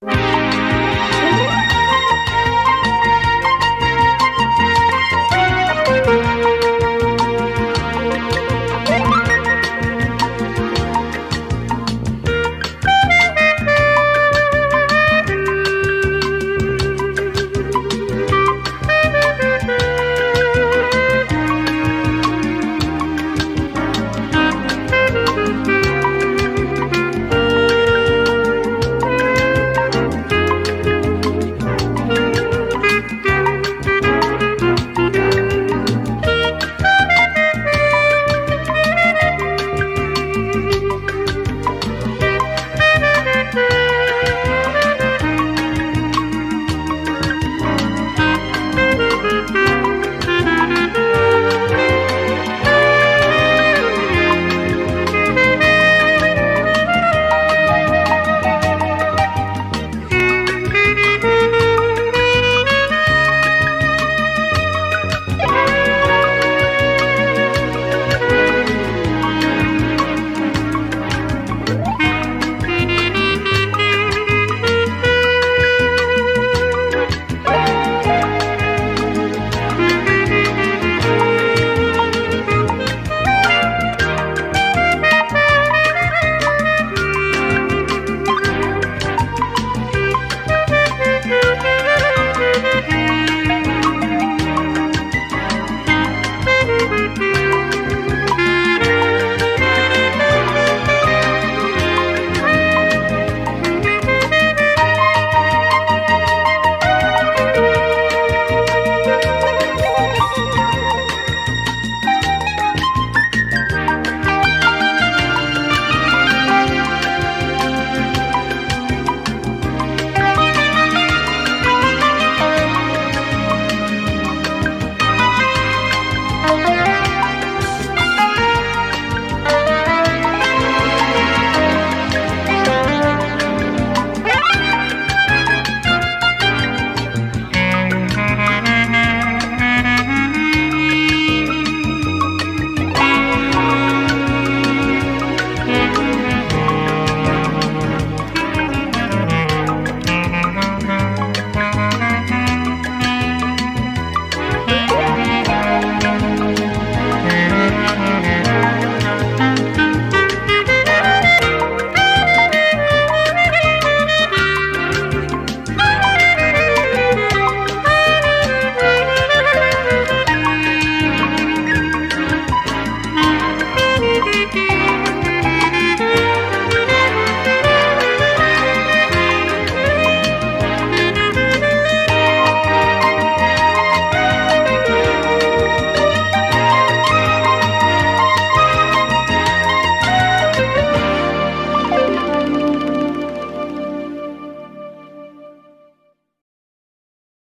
Bye.